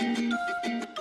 うん。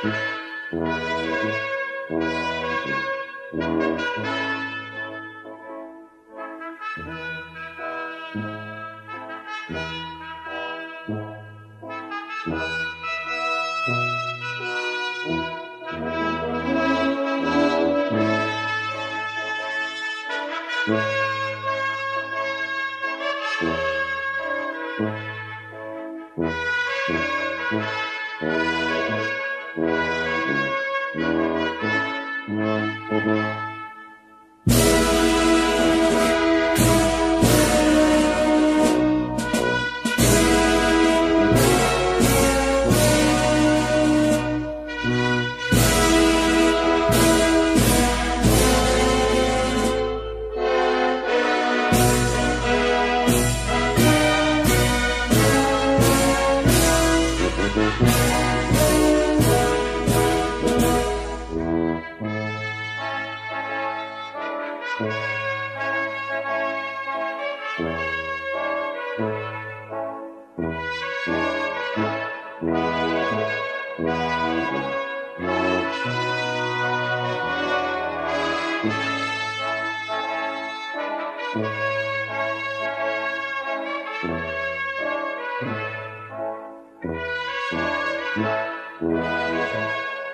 Thank you.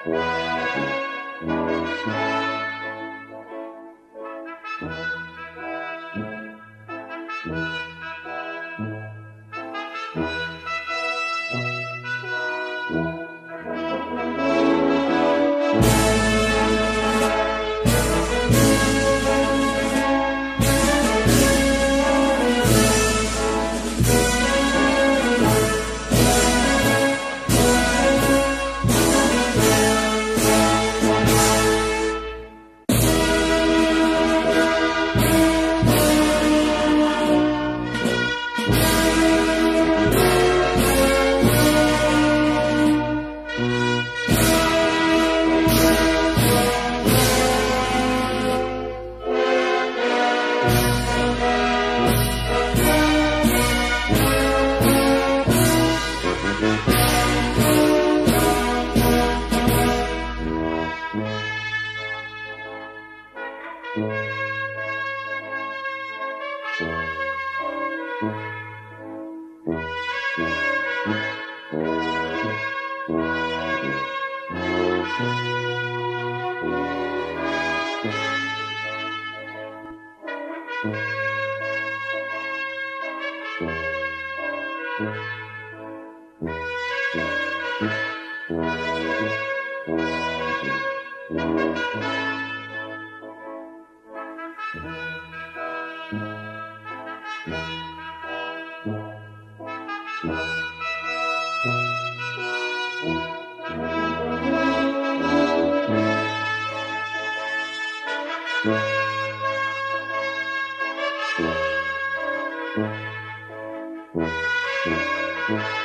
Wow. Yeah.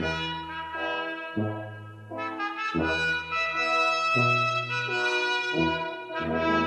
Thank you.